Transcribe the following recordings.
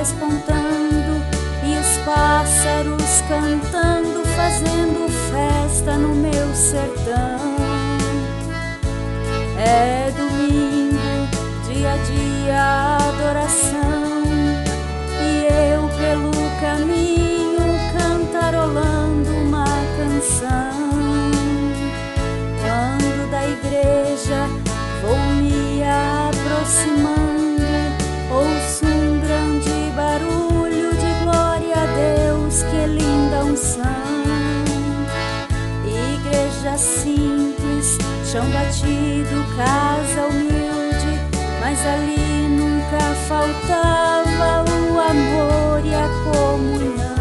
despontando e os pássaros cantando, fazendo festa no meu sertão. É domingo, dia a dia, adoração, e eu pelo caminho cantarolando uma canção. Quando da igreja vou me aproximando, chão batido, casa humilde, mas ali nunca faltava o amor e a comunhão.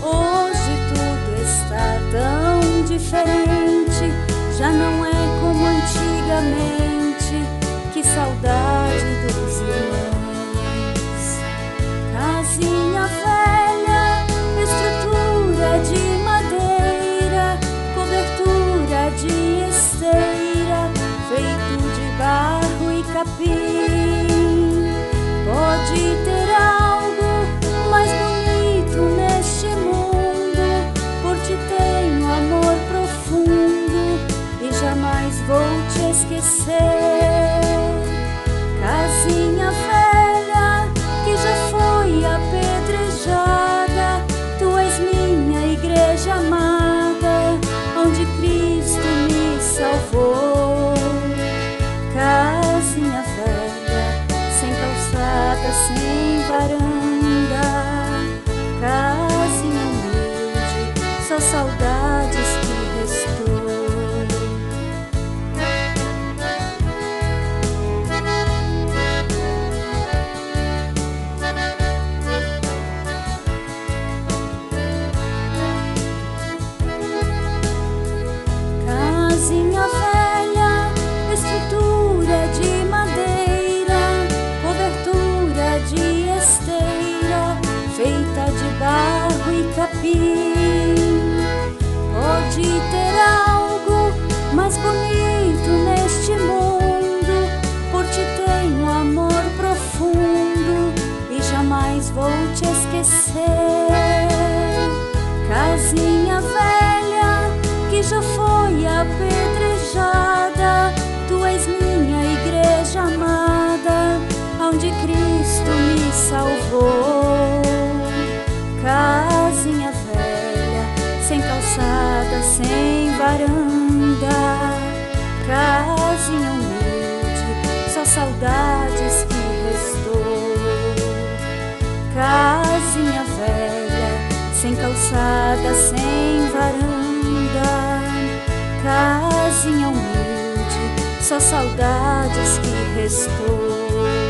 Hoje tudo está tão diferente, já não é como antigamente. Que saudade dos irmãos. Casinha Pode ter algo mais bonito neste mundo, por ti tenho amor profundo e jamais vou te esquecer. Casinha velha que já foi apedrejada, tu és minha igreja amada, onde Cristo me salvou. Calçada, sem varanda, casinha humilde, só saudades que restou. Casinha velha, Pode ter algo mais bonito neste mundo, por ti tenho amor profundo e jamais vou te esquecer. Casinha velha que já foi apedrejada, tu és minha igreja amada, onde Cristo me salvou. Varanda, casinha humilde, só saudades que restou. Casinha velha, sem calçada, sem varanda, casinha humilde, só saudades que restou.